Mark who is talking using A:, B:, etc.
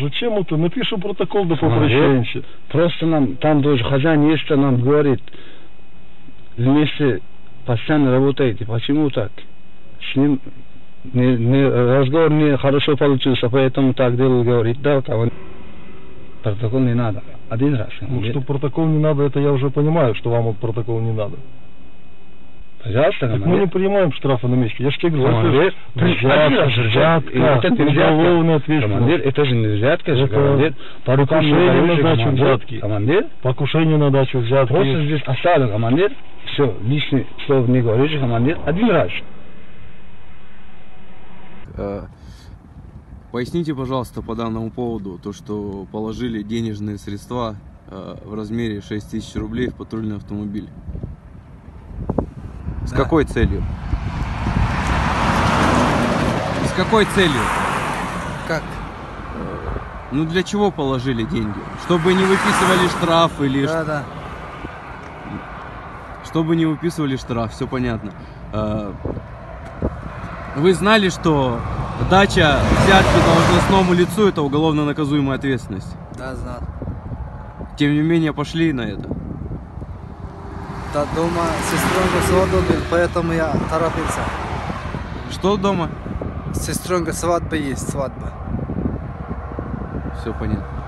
A: Зачем это? Напишу протокол до попрощаемся.
B: Просто нам, там тоже хозяин есть, что нам говорит, вместе постоянно работаете. Почему так? С ним не, не- разговор не хорошо получился, поэтому так делал, говорит, да, кого протокол не надо. Один раз.
A: Ну, что протокол не надо, это я уже понимаю, что вам вот протокол не надо.
B: Пожалуйста,
A: Так мы не принимаем штрафы на месте. Я же тебе говорю,
B: Командир,
A: это взятка, взятка,
B: это не взятка.
A: уголовная ответственность.
B: Командир, это же не взятка, же,
A: Это
B: командир. По
A: покушение на дачу взятки.
B: Командир,
A: Покушение на дачу взятки.
B: просто здесь оставил, командир. Все, лишнее слово не говоришь, командир. Один раз.
C: Э, Поясните, пожалуйста, по данному поводу, то, что положили денежные средства э, в размере 6 тысяч рублей в патрульный автомобиль. С какой целью? С какой целью?
D: Как?
C: Ну для чего положили деньги? Чтобы не выписывали штраф или
D: Да, да.
C: чтобы не выписывали штраф, все понятно. Э, Вы знали, что дача взятки должностному лицу это уголовно наказуемая ответственность.
D: Да, знал.
C: Тем не менее пошли на это.
D: Да, дома сестренка свадьба был, поэтому я торопился.
C: Что дома?
D: Сестренка свадьба есть, свадьба.
C: Все понятно.